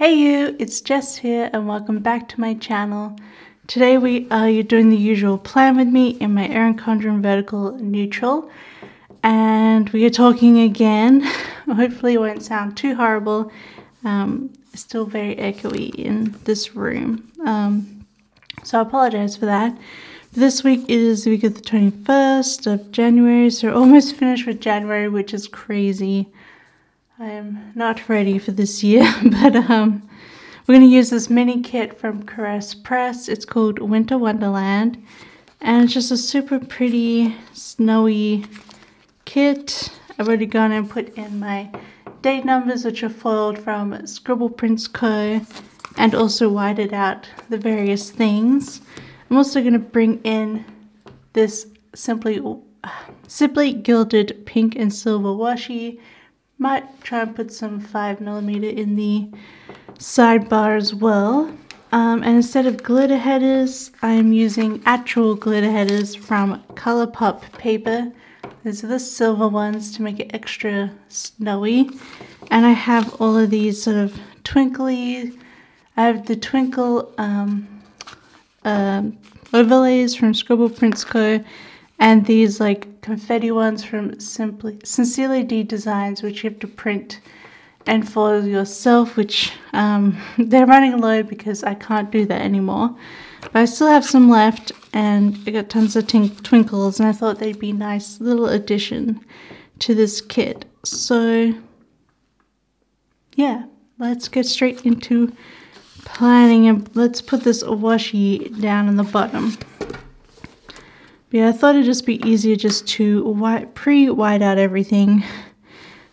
Hey you, it's Jess here and welcome back to my channel. Today we are doing the usual plan with me in my Erin Condren Vertical Neutral and we are talking again. Hopefully it won't sound too horrible. Um, still very echoey in this room. Um, so I apologize for that. This week is the week of the 21st of January, so almost finished with January, which is crazy. I am not ready for this year, but um, we're going to use this mini kit from Caress Press. It's called Winter Wonderland, and it's just a super pretty snowy kit. I've already gone and put in my date numbers, which are foiled from Scribble Prints Co., and also whited out the various things. I'm also going to bring in this simply simply gilded pink and silver washi might try and put some 5mm in the sidebar as well. Um, and instead of glitter headers, I'm using actual glitter headers from Color Pop Paper. These are the silver ones to make it extra snowy. And I have all of these sort of twinkly, I have the twinkle um, uh, overlays from Scribble Prints Co and these like confetti ones from Simply Sincerely Dee Designs, which you have to print and foil yourself, which um, they're running low because I can't do that anymore. But I still have some left, and I got tons of twinkles, and I thought they'd be nice little addition to this kit. So, yeah, let's get straight into planning, and let's put this washi down in the bottom. Yeah, I thought it'd just be easier just to pre-white out everything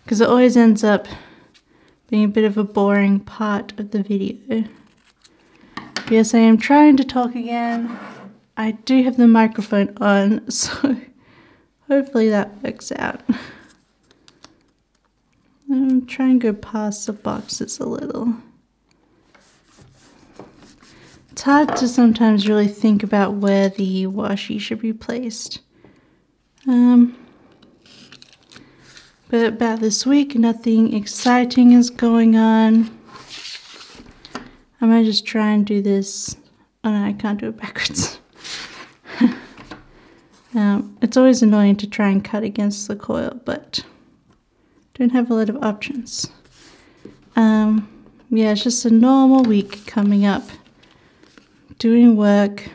because it always ends up being a bit of a boring part of the video. Yes, I am trying to talk again. I do have the microphone on, so hopefully that works out. I'm trying to go past the boxes a little. It's hard to sometimes really think about where the washi should be placed. Um, but about this week, nothing exciting is going on. I might just try and do this. Oh no, I can't do it backwards. um, it's always annoying to try and cut against the coil, but don't have a lot of options. Um, yeah, it's just a normal week coming up doing work.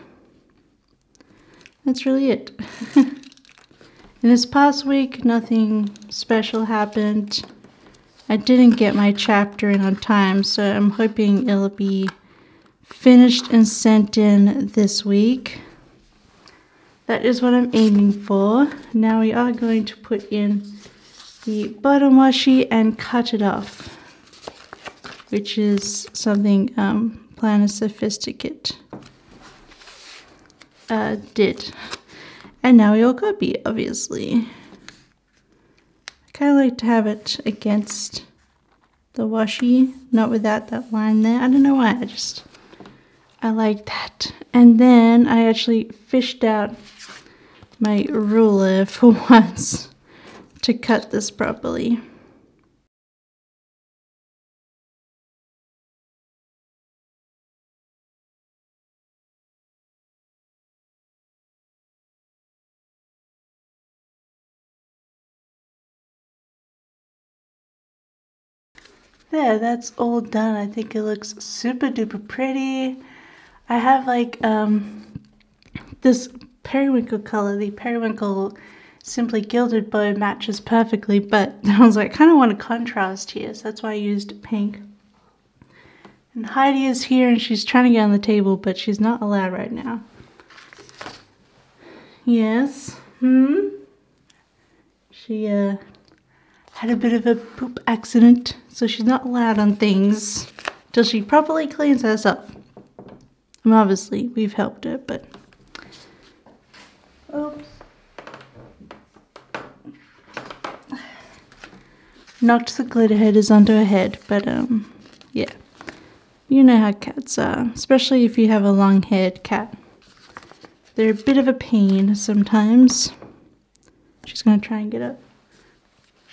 That's really it. In this past week, nothing special happened. I didn't get my chapter in on time, so I'm hoping it'll be finished and sent in this week. That is what I'm aiming for. Now we are going to put in the bottom washi and cut it off, which is something um, Planner Sophisticate uh, did. And now copy, obviously. I kind of like to have it against the washi, not without that line there. I don't know why, I just, I like that. And then I actually fished out my ruler for once to cut this properly. There, that's all done. I think it looks super duper pretty. I have like um, this periwinkle color. The periwinkle simply gilded bow matches perfectly, but I was like, kind of want a contrast here, so that's why I used pink. And Heidi is here and she's trying to get on the table, but she's not allowed right now. Yes. Hmm? She, uh, had a bit of a poop accident, so she's not allowed on things till she properly cleans us herself. And obviously, we've helped her, but. Oops. Knocked the glitter headers onto her head, but, um, yeah. You know how cats are, especially if you have a long haired cat. They're a bit of a pain sometimes. She's gonna try and get up.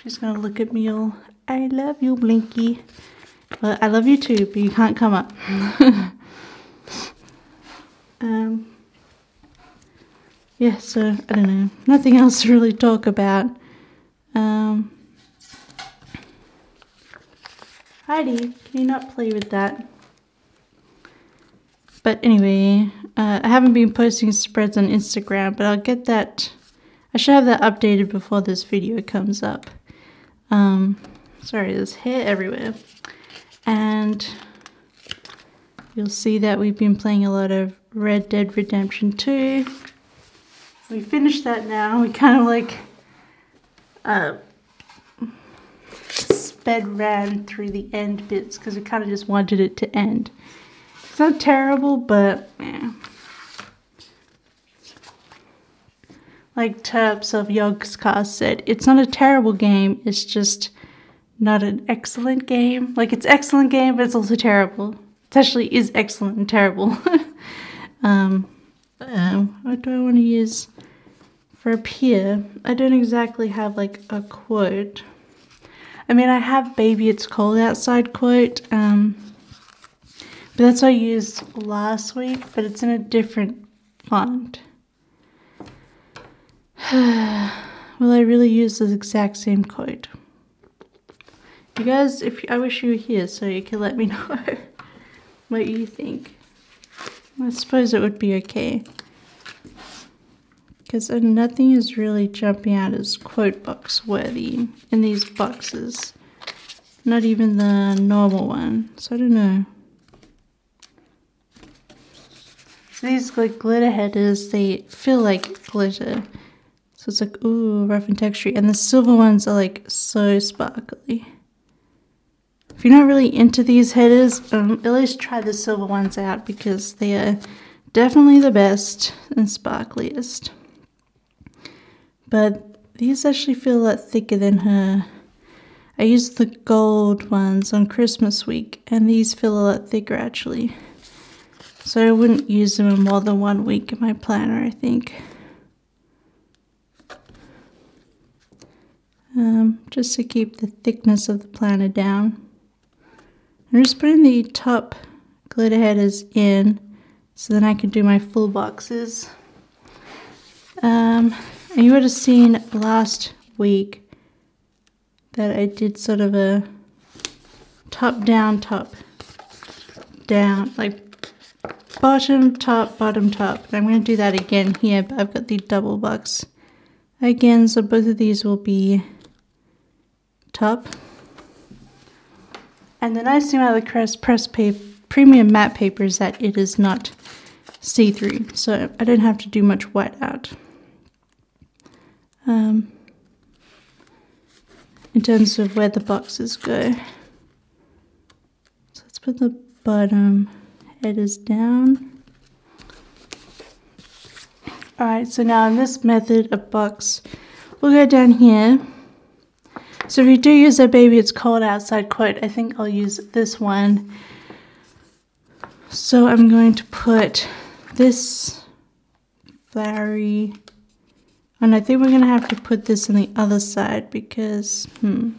She's gonna look at me all, I love you, Blinky. Well, I love you too, but you can't come up. um, yeah, so I don't know. Nothing else to really talk about. Um, Heidi, can you not play with that? But anyway, uh, I haven't been posting spreads on Instagram, but I'll get that. I should have that updated before this video comes up. Um, sorry, there's hair everywhere. And you'll see that we've been playing a lot of Red Dead Redemption 2. We finished that now. We kind of like uh, sped ran through the end bits because we kind of just wanted it to end. It's not terrible, but. Like Turps of Yogscast said, it's not a terrible game, it's just not an excellent game. Like it's excellent game, but it's also terrible. It actually is excellent and terrible. um, uh, what do I want to use for up here? I don't exactly have like a quote. I mean, I have "Baby, it's cold outside" quote. Um, but that's what I used last week, but it's in a different font. Will I really use the exact same quote? You guys, if I wish you were here so you can let me know what you think. I suppose it would be okay. Because uh, nothing is really jumping out as quote box worthy in these boxes. Not even the normal one. So I don't know. These like glitter headers, they feel like glitter. So it's like, ooh, rough and texture. And the silver ones are like so sparkly. If you're not really into these headers, um, at least try the silver ones out because they are definitely the best and sparkliest. But these actually feel a lot thicker than her. I used the gold ones on Christmas week, and these feel a lot thicker actually. So I wouldn't use them in more than one week in my planner, I think. um, just to keep the thickness of the planner down. I'm just putting the top glitter headers in so then I can do my full boxes. Um, and you would have seen last week that I did sort of a top down top down like bottom top bottom top and I'm going to do that again here but I've got the double box again so both of these will be top. And the nice thing about the Caress Press paper, Premium Matte Paper is that it is not see-through, so I don't have to do much white out. Um, in terms of where the boxes go. So let's put the bottom headers down. Alright, so now in this method of box, we'll go down here so if you do use a baby it's cold outside quote, I think I'll use this one. So I'm going to put this flowery, and I think we're going to have to put this on the other side because, hmm.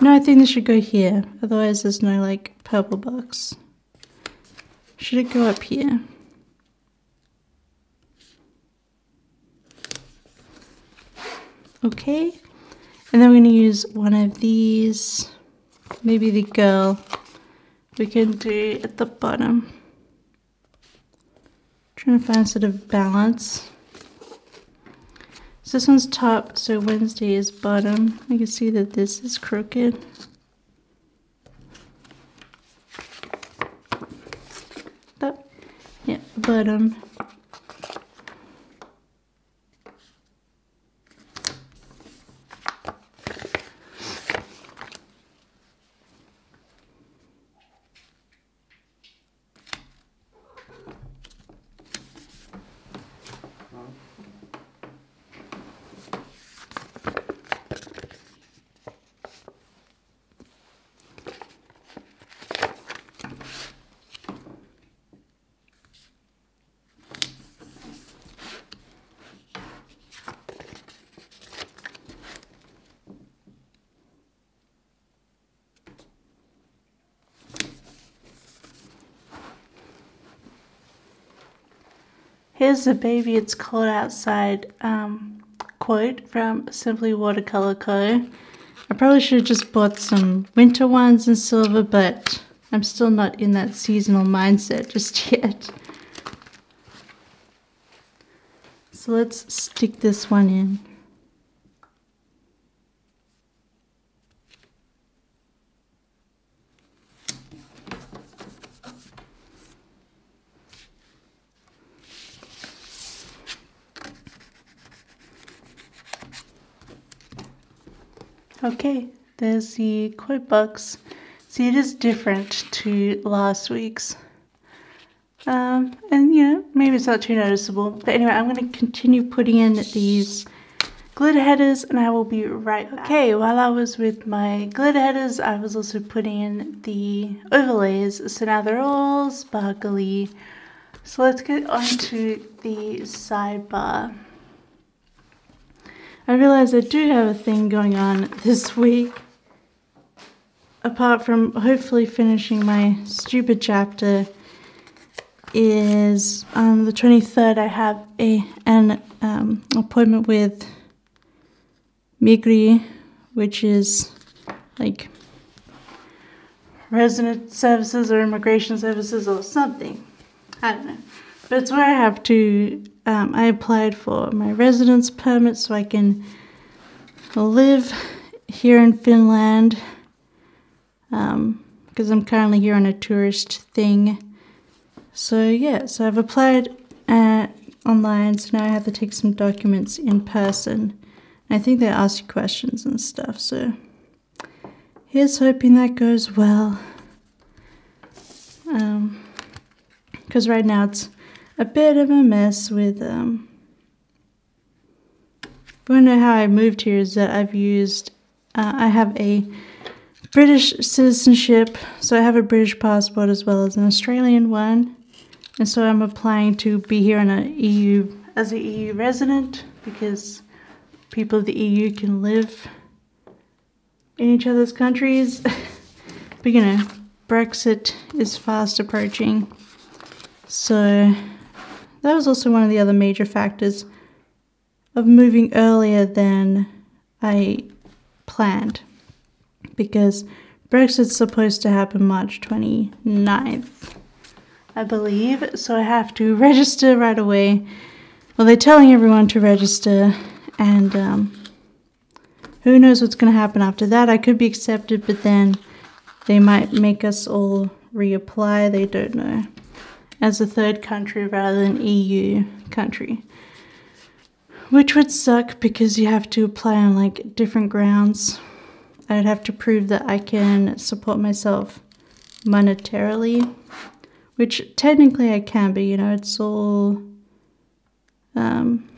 No, I think this should go here. Otherwise there's no like purple box. Should it go up here? Okay. And then we're going to use one of these, maybe the girl we can do at the bottom. Trying to find sort of balance. So this one's top, so Wednesday is bottom. You can see that this is crooked. That, yeah, bottom. Here's the baby it's cold outside um, quote from Simply Watercolor Co. I probably should have just bought some winter ones in silver, but I'm still not in that seasonal mindset just yet. So let's stick this one in. Okay, there's the quote box. See, it is different to last week's. Um, and you know, maybe it's not too noticeable. But anyway, I'm going to continue putting in these glitter headers and I will be right back. Okay, while I was with my glitter headers, I was also putting in the overlays. So now they're all sparkly. So let's get on to the sidebar. I realize I do have a thing going on this week. Apart from hopefully finishing my stupid chapter, is on the 23rd I have a an um, appointment with Migri, which is like resident services or immigration services or something. I don't know. But it's where I have to um, I applied for my residence permit so I can live here in Finland because um, I'm currently here on a tourist thing. So yeah, so I've applied uh, online, so now I have to take some documents in person. I think they ask you questions and stuff, so here's hoping that goes well. Because um, right now it's a bit of a mess with um want to know how I moved here is that I've used uh, I have a British citizenship so I have a British passport as well as an Australian one. And so I'm applying to be here in a EU as an EU resident because people of the EU can live in each other's countries. But you know Brexit is fast approaching. So that was also one of the other major factors of moving earlier than I planned because Brexit's supposed to happen March 29th, I believe. So I have to register right away. Well, they're telling everyone to register, and um, who knows what's going to happen after that. I could be accepted, but then they might make us all reapply. They don't know as a third country rather than EU country. Which would suck because you have to apply on like different grounds. I'd have to prove that I can support myself monetarily, which technically I can, but you know, it's all. Um,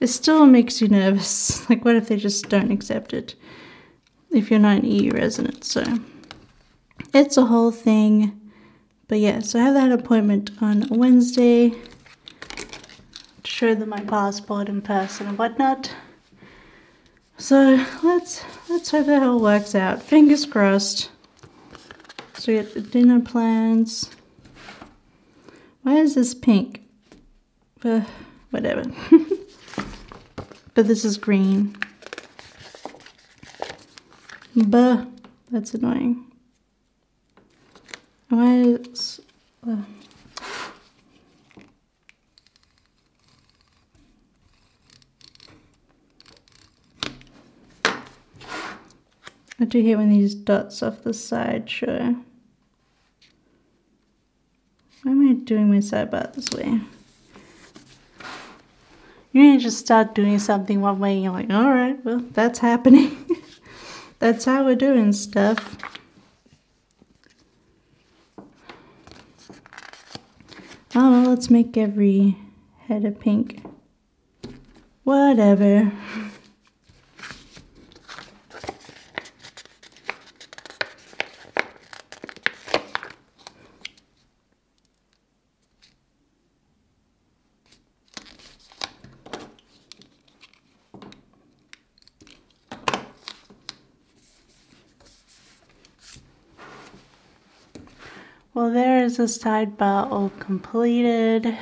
it still makes you nervous. Like, what if they just don't accept it if you're not an EU resident? So, it's a whole thing. But yeah, so I have that appointment on Wednesday to show them my passport in person and whatnot. So let's let's hope that all works out. Fingers crossed. So we get the dinner plans. Why is this pink? Uh, whatever. but this is green. Buh, that's annoying. Is... Uh, I do hate when these dots off the side show. Why am I doing my sidebar this way? You need to just start doing something one way and you're like, alright, well, that's happening. that's how we're doing stuff. Oh, let's make every head a pink. Whatever. Well, there is a sidebar all completed.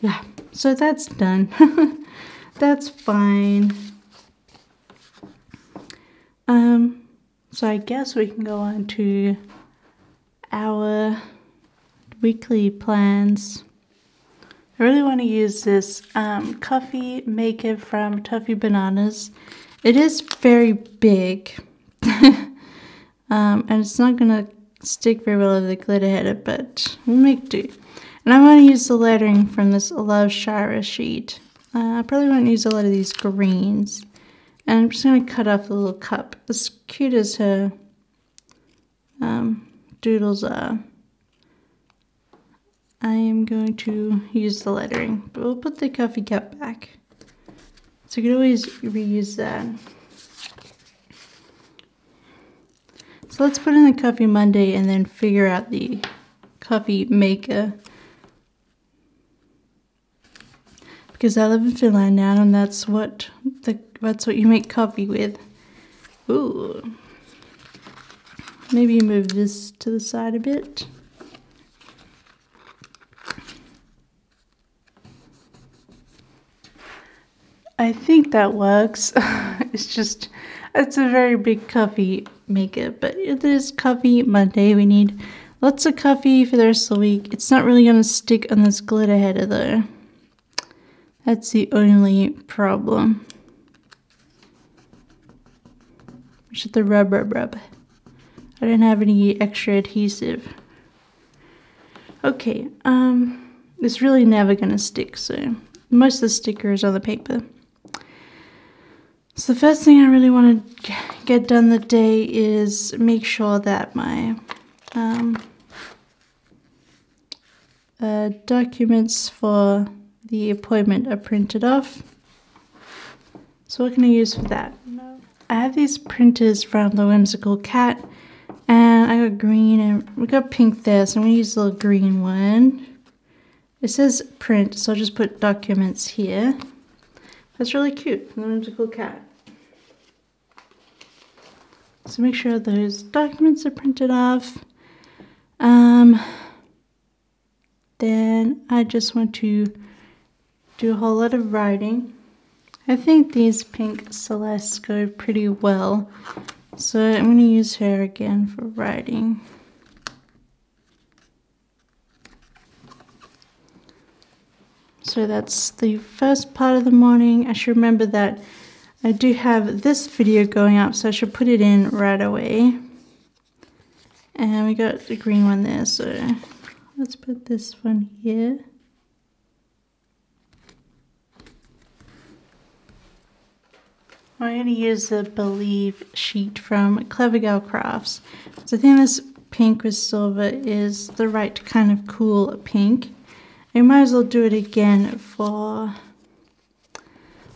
yeah, so that's done. that's fine. Um, so I guess we can go on to our weekly plans. I really want to use this um, coffee maker from Toffee Bananas. It is very big. um, and it's not going to stick very well with the glitter header, but we'll make do. And I want to use the lettering from this Love Shira sheet. Uh, I probably won't use a lot of these greens. And I'm just going to cut off the little cup. As cute as her um, doodles are, I am going to use the lettering. But we'll put the coffee cup back. So you can always reuse that. So let's put in the coffee Monday and then figure out the coffee maker. Because I live in Finland now and that's what the that's what you make coffee with. Ooh. Maybe move this to the side a bit. I think that works. it's just, it's a very big coffee makeup, but it is coffee Monday. We need lots of coffee for the rest of the week. It's not really going to stick on this glitter header though. That's the only problem. Just the rub, rub, rub. I didn't have any extra adhesive. Okay, um, it's really never gonna stick, so most of the sticker is on the paper. So the first thing I really want to get done the day is make sure that my um, uh, documents for the appointment are printed off. So what can I use for that? I have these printers from the Whimsical Cat and I got green and we got pink there so I'm going to use the little green one. It says print so I'll just put documents here. That's really cute, from the Whimsical Cat. So make sure those documents are printed off. Um, then I just want to do a whole lot of writing. I think these pink Celeste go pretty well. So I'm going to use her again for writing. So that's the first part of the morning. I should remember that I do have this video going up, so I should put it in right away. And we got the green one there, so let's put this one here. I'm going to use the Believe sheet from Clever Gal Crafts. So I think this pink with silver is the right kind of cool pink. I might as well do it again for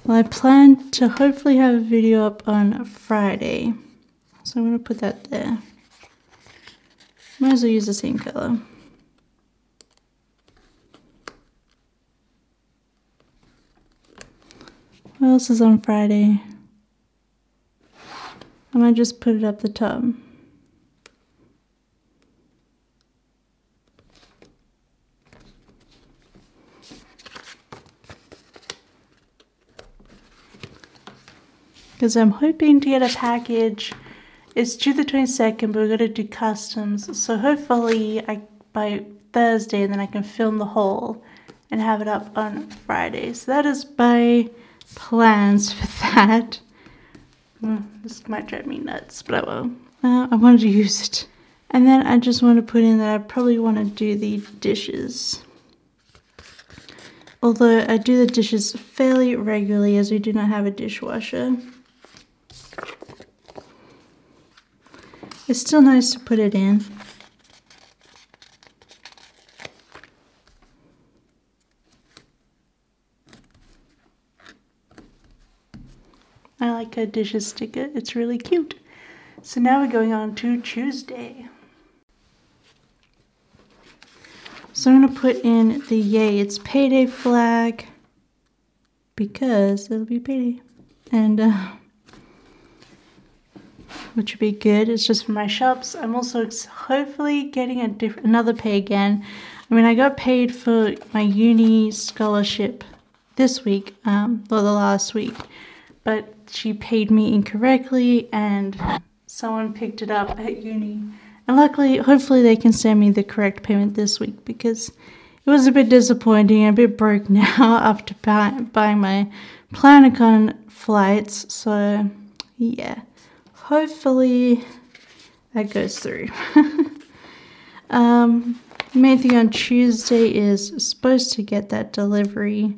well, I plan to hopefully have a video up on Friday. So I'm going to put that there. Might as well use the same color. What else is on Friday? I might just put it up the top. Because I'm hoping to get a package. It's due the 22nd, but we're going to do customs. So hopefully I by Thursday, and then I can film the whole and have it up on Friday. So that is my plans for that. Mm, this might drive me nuts, but I will. Uh, I wanted to use it. And then I just want to put in that I probably want to do the dishes. Although I do the dishes fairly regularly as we do not have a dishwasher. It's still nice to put it in. I like a dishes sticker. It's really cute. So now we're going on to Tuesday. So I'm going to put in the yay, it's payday flag because it'll be payday. And uh, which would be good. It's just for my shops. I'm also hopefully getting a different another pay again. I mean, I got paid for my uni scholarship this week, um, or the last week, but she paid me incorrectly and someone picked it up at uni. And luckily, hopefully, they can send me the correct payment this week because it was a bit disappointing. I'm a bit broke now after buy, buying my Planacon flights. So, yeah, hopefully that goes through. um, main thing on Tuesday is supposed to get that delivery.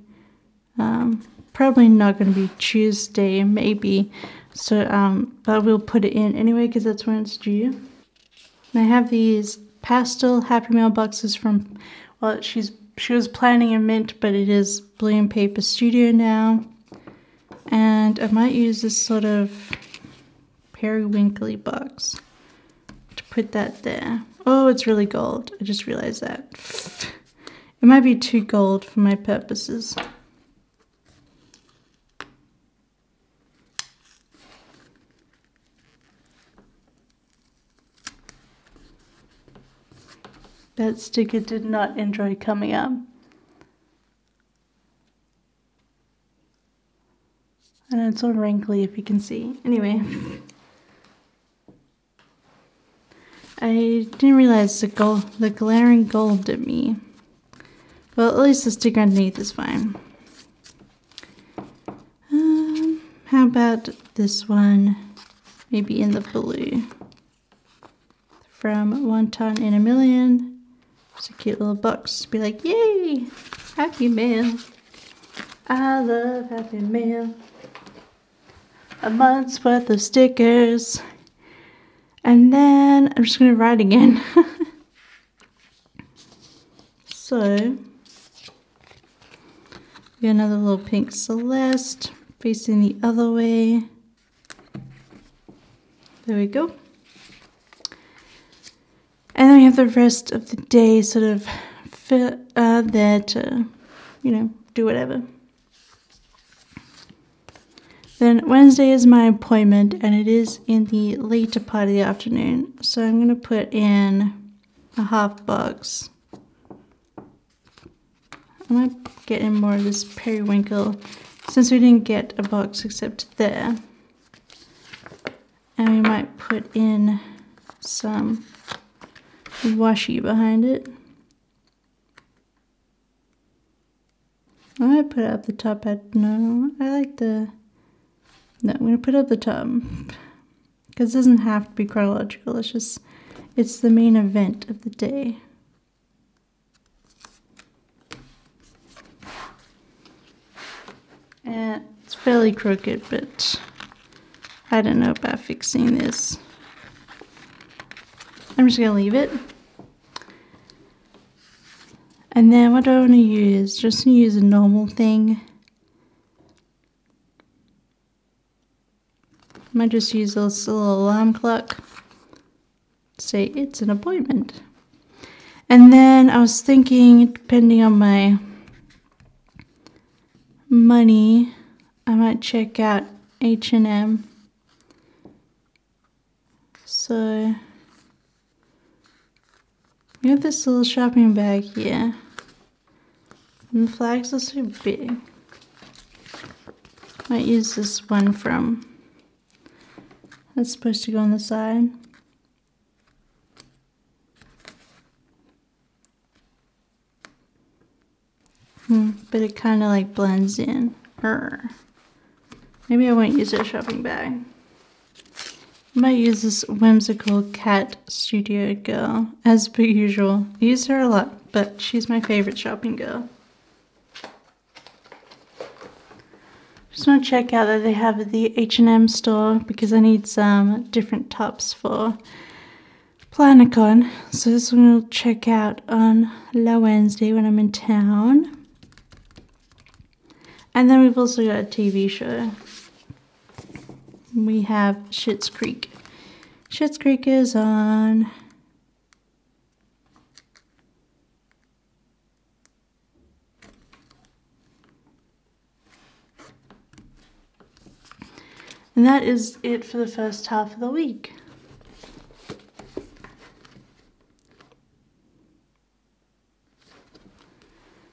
Um, probably not going to be Tuesday, maybe. So, um, but we'll put it in anyway because that's when it's due. And I have these pastel Happy Mail boxes from, well, she's she was planning a mint, but it is Blue and Paper Studio now. And I might use this sort of periwinkly box to put that there. Oh, it's really gold. I just realized that. It might be too gold for my purposes. That sticker did not enjoy coming up. And it's all wrinkly if you can see. Anyway. I didn't realize the gold, the glaring gold at me. Well, at least the sticker underneath is fine. Um, how about this one? Maybe in the blue. From Wonton in a Million. It's a cute little box be like, yay, happy mail. I love happy mail. A month's worth of stickers. And then I'm just going to write again. so, we got another little pink Celeste facing the other way. There we go. And then we have the rest of the day sort of fit, uh, there to, you know, do whatever. Then Wednesday is my appointment and it is in the later part of the afternoon. So I'm going to put in a half box. I might get in more of this periwinkle since we didn't get a box except there. And we might put in some washi behind it. I might put it up the top. At, no, I like the no, I'm going to put up the top because it doesn't have to be chronological. It's just, it's the main event of the day. And it's fairly crooked, but I don't know about fixing this. I'm just going to leave it. And then what do I want to use? Just use a normal thing. Might just use this little alarm clock. Say it's an appointment. And then I was thinking, depending on my money, I might check out H&M. So, we have this little shopping bag here. And the flags are so big. Might use this one from that's supposed to go on the side. Hmm, but it kind of like blends in. Maybe I won't use a shopping bag. I might use this whimsical cat studio girl, as per usual. I use her a lot, but she's my favorite shopping girl. To check out that they have the H&M store because I need some different tops for Planacon. So this one we'll check out on La Wednesday when I'm in town. And then we've also got a TV show. We have Schitt's Creek. Schitt's Creek is on And that is it for the first half of the week.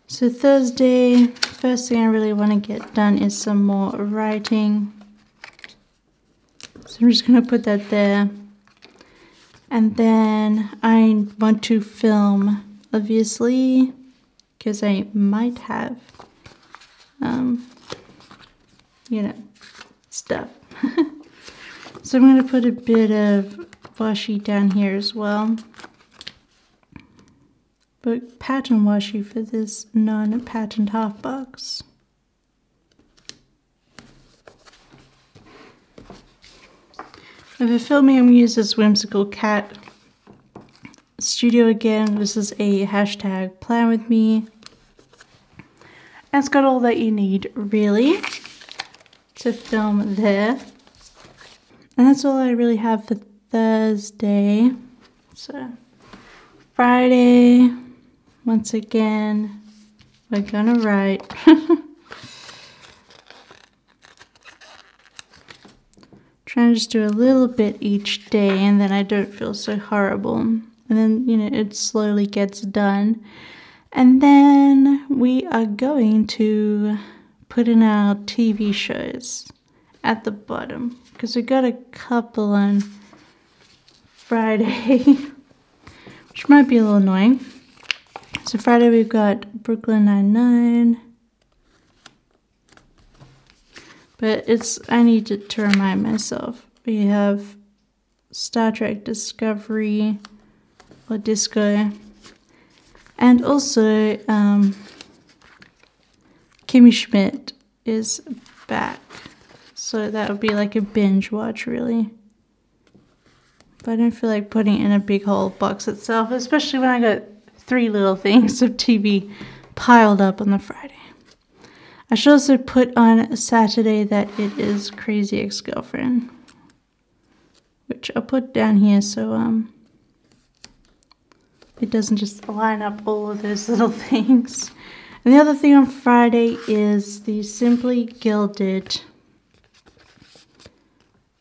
So Thursday, first thing I really want to get done is some more writing. So I'm just going to put that there. And then I want to film, obviously, because I might have, um, you know, stuff. So I'm going to put a bit of washi down here as well. But pattern washi for this non-patterned half box. And for filming, I'm going to use this whimsical cat studio again. This is a hashtag plan with me. And it's got all that you need, really, to film there. And that's all I really have for Thursday. So, Friday, once again, we're gonna write. Trying to just do a little bit each day and then I don't feel so horrible. And then, you know, it slowly gets done. And then we are going to put in our TV shows at the bottom because we got a couple on Friday, which might be a little annoying. So Friday we've got Brooklyn Nine-Nine, But it's, I need to, to remind myself. We have Star Trek Discovery or Disco. And also, um, Kimmy Schmidt is back. So that would be like a binge watch, really. But I don't feel like putting in a big whole box itself, especially when I got three little things of TV piled up on the Friday. I should also put on Saturday that it is Crazy Ex-Girlfriend. Which I'll put down here so um it doesn't just line up all of those little things. And the other thing on Friday is the Simply Gilded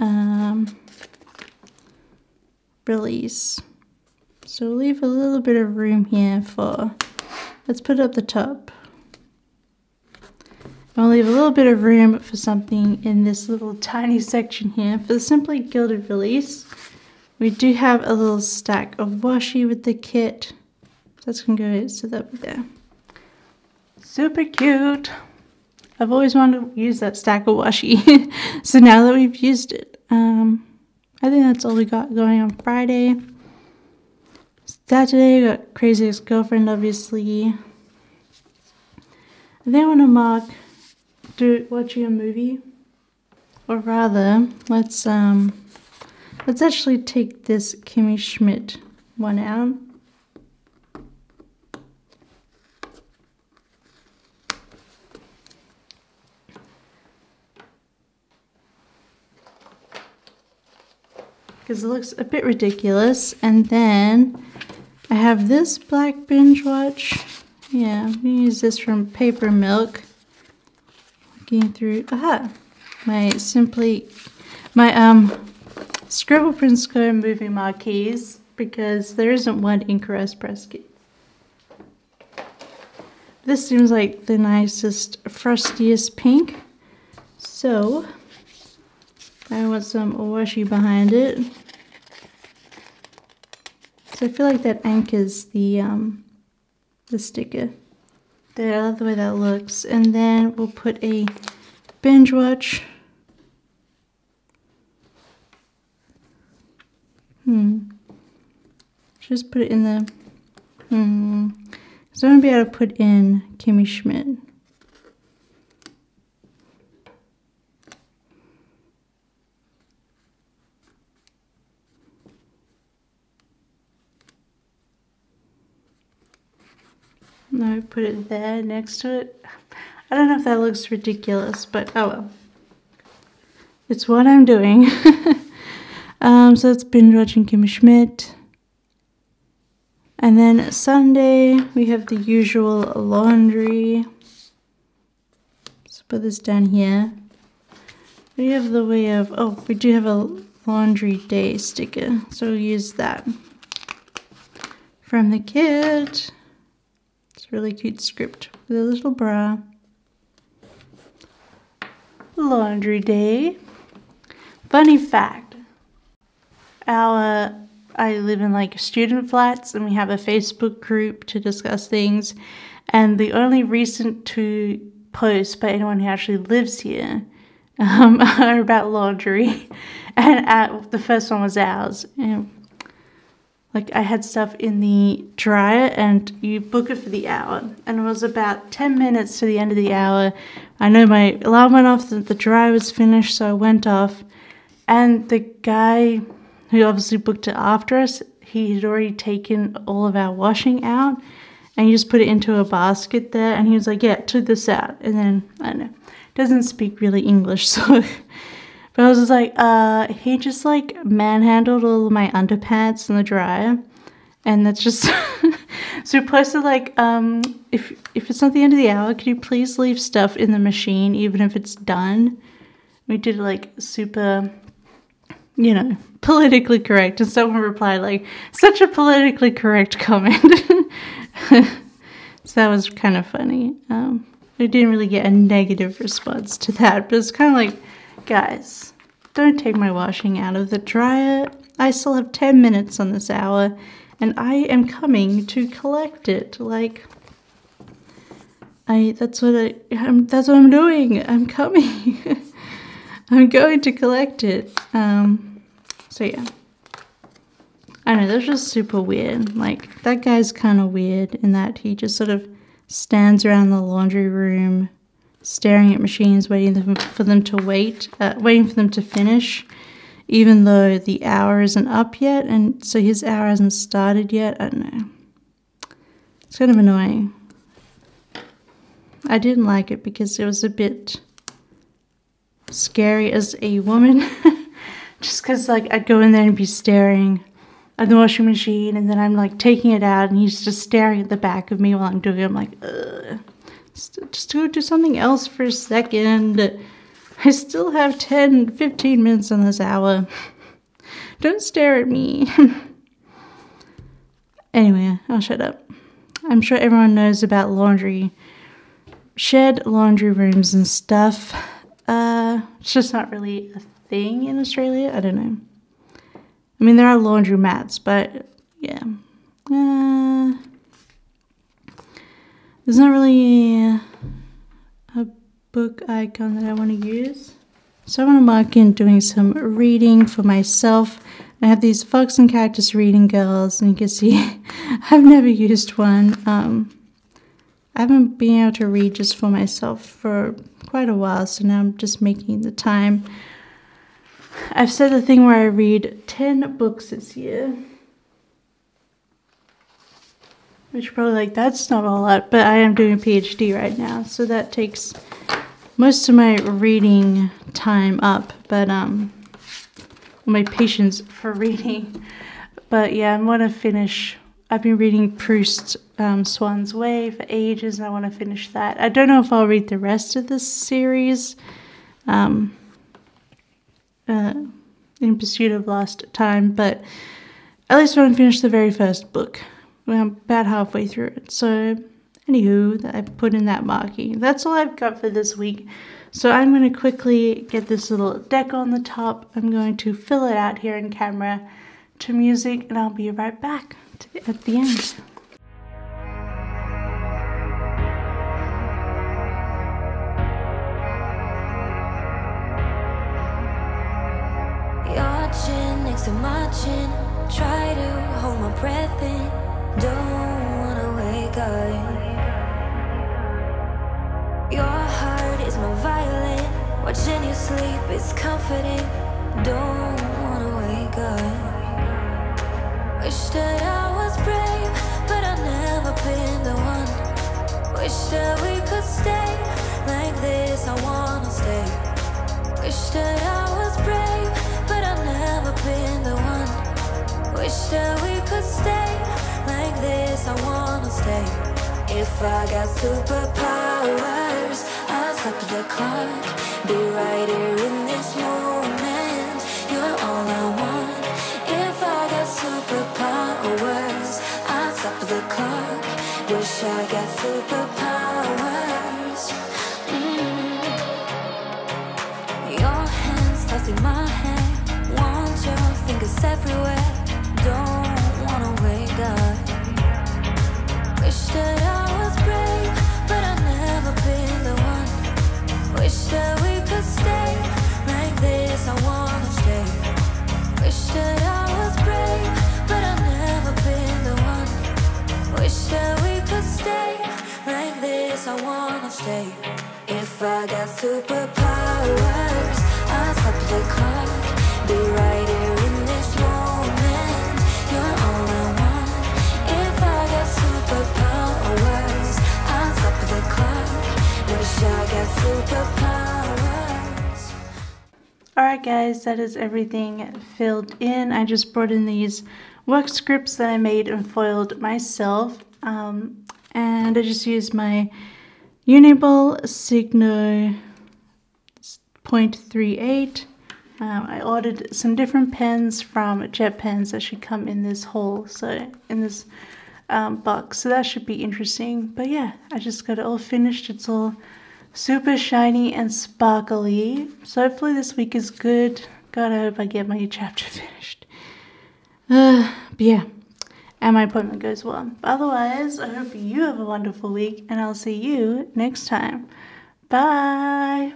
um, release. So leave a little bit of room here for, let's put up the top. I'll leave a little bit of room for something in this little tiny section here. For the Simply Gilded release, we do have a little stack of washi with the kit. That's gonna go, that'll be there. Super cute. I've always wanted to use that stack of washi. so now that we've used it, um, I think that's all we got going on Friday. Saturday, got Crazy Ex-Girlfriend, obviously. And then I want to mark do watching a movie. Or rather, let's um let's actually take this Kimmy Schmidt one out. Because it looks a bit ridiculous. And then I have this black binge watch. Yeah, I'm gonna use this from Paper Milk looking through, aha, my Simply, my um, Scribble Prints Co movie marquees because there isn't one in Caress Press kit. This seems like the nicest, frostiest pink. So, I want some washi behind it. So I feel like that anchors the um, the sticker. There, I love the way that looks. And then we'll put a binge watch. Hmm. Just put it in the... Hmm. So I'm going to be able to put in Kimmy Schmidt. No, put it there next to it. I don't know if that looks ridiculous, but oh well. It's what I'm doing. um, so it's binge watching Kimmy Schmidt. And then Sunday, we have the usual laundry. Let's put this down here. We have the way of, oh, we do have a laundry day sticker. So we'll use that. From the kit really cute script with a little bra. Laundry day. Funny fact. Our I live in like student flats and we have a Facebook group to discuss things. And the only recent two posts by anyone who actually lives here um, are about laundry. And uh, the first one was ours. And, like I had stuff in the dryer and you book it for the hour. And it was about 10 minutes to the end of the hour. I know my alarm went off, the, the dryer was finished, so I went off. And the guy who obviously booked it after us, he had already taken all of our washing out and he just put it into a basket there and he was like, Yeah, took this out. And then I don't know, doesn't speak really English, so but I was just like, uh, he just like manhandled all of my underpants in the dryer. And that's just so posted like, um, if if it's not the end of the hour, could you please leave stuff in the machine even if it's done? We did like super you know, politically correct. And someone replied, like, such a politically correct comment. so that was kind of funny. Um, I didn't really get a negative response to that, but it's kind of like, guys, don't take my washing out of the dryer. I still have 10 minutes on this hour, and I am coming to collect it. Like, I, that's what I, I'm, that's what I'm doing. I'm coming. I'm going to collect it. Um, so yeah. I know, that's just super weird. Like, that guy's kind of weird in that he just sort of stands around the laundry room staring at machines, waiting for them to wait, uh, waiting for them to finish, even though the hour isn't up yet, and so his hour hasn't started yet. I don't know. It's kind of annoying. I didn't like it because it was a bit scary as a woman. Just because, like, I'd go in there and be staring at the washing machine, and then I'm like taking it out, and he's just staring at the back of me while I'm doing it. I'm like, Ugh. Just go do something else for a second. I still have 10, 15 minutes in this hour. Don't stare at me. anyway, I'll shut up. I'm sure everyone knows about laundry, shared laundry rooms and stuff. Uh, it's just not really a thing in Australia. I don't know. I mean, there are laundromats, but yeah. Uh, there's not really a book icon that I want to use. So I want to mark in doing some reading for myself. I have these Fox and Cactus reading girls, and you can see I've never used one. Um, I haven't been able to read just for myself for quite a while, so now I'm just making the time. I've said the thing where I read 10 books this year. Which probably like, that's not a lot, but I am doing a PhD right now, so that takes most of my reading time up, but um, my patience for reading. But yeah, I want to finish I've been reading Proust's um, Swann's Way for ages, and I want to finish that. I don't know if I'll read the rest of this series. Um, uh, in Pursuit of Lost Time, but at least I want to finish the very first book. I'm about halfway through it. So, anywho, I put in that marking. That's all I've got for this week. So I'm going to quickly get this little deck on the top. I'm going to fill it out here in camera to music, and I'll be right back at the end. Your chin next to my chin, try to hold my breath in, don't wanna wake up. Your heart is my violin, watching you sleep is comforting, don't wanna wake up. Wish that I was brave, but I've never been the one. Wish that we could stay like this, I wanna stay. Wish that I was brave, but I've never been the one. Wish that we could stay like this, I wanna stay. If I got superpowers, I'll stop the clock. Be right here in this moment. You're all I want. If I got superpowers, I'll stop the clock. Wish I got superpowers. Mm. Your hands touching my hand. Want your fingers everywhere. Don't If I got superpowers, I'll stop the clock. Be right here Alright guys, that is everything filled in. I just brought in these work scripts that I made and foiled myself. Um, and I just used my Uniball Signo 0.38. Um, I ordered some different pens from Jet Pens that should come in this haul, so in this um, box. So that should be interesting. But yeah, I just got it all finished. It's all super shiny and sparkly. So hopefully this week is good. God, I hope I get my chapter finished. Uh, but yeah, and my appointment goes well. But otherwise, I hope you have a wonderful week, and I'll see you next time. Bye.